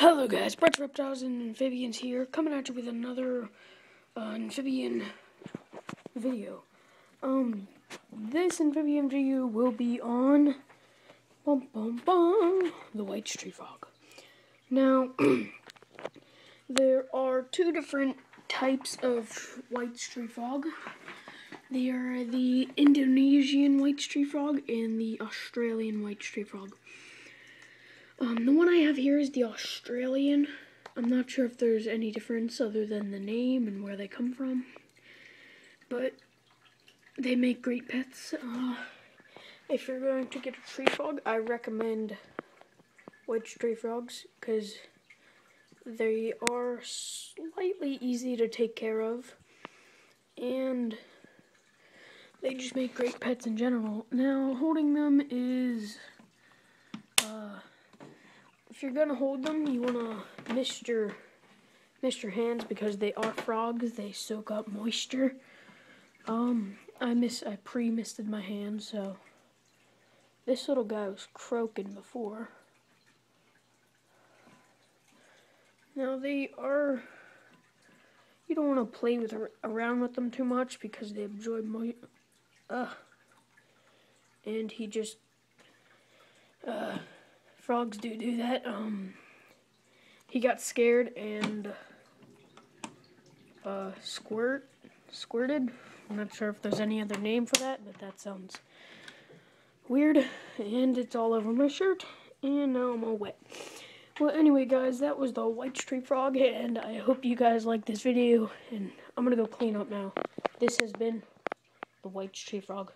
Hello guys, Brett Reptiles and Amphibians here, coming at you with another uh, amphibian video. Um, this amphibian video will be on bum, bum, bum, the white tree frog. Now, there are two different types of white tree frog. They are the Indonesian white tree frog and the Australian white tree frog. Um, the one I have here is the Australian. I'm not sure if there's any difference other than the name and where they come from. But they make great pets. Uh, if you're going to get a tree frog, I recommend wedge tree frogs because they are slightly easy to take care of. And they just make great pets in general. Now, holding them is if you're gonna hold them, you wanna mist your mist your hands because they are frogs. They soak up moisture. Um, I miss I pre-misted my hands, so this little guy was croaking before. Now they are. You don't want to play with around with them too much because they absorb moisture. Uh, and he just uh frogs do do that. Um, he got scared and uh, squirt squirted. I'm not sure if there's any other name for that, but that sounds weird. And it's all over my shirt, and now I'm all wet. Well, anyway, guys, that was the white tree frog, and I hope you guys like this video. And I'm gonna go clean up now. This has been the white tree frog.